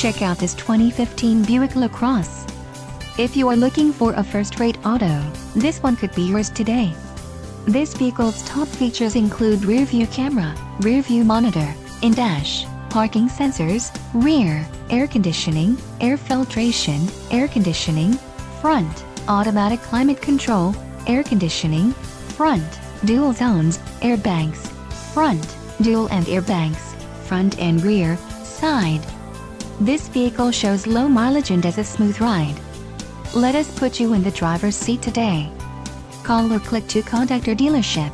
Check out this 2015 Buick LaCrosse. If you are looking for a first-rate auto, this one could be yours today. This vehicle's top features include rear-view camera, rear-view monitor, in-dash, parking sensors, rear, air conditioning, air filtration, air conditioning, front, automatic climate control, air conditioning, front, dual zones, airbags, front, dual and airbags, front and rear, side. This vehicle shows low mileage and has a smooth ride. Let us put you in the driver's seat today. Call or click to contact our dealership.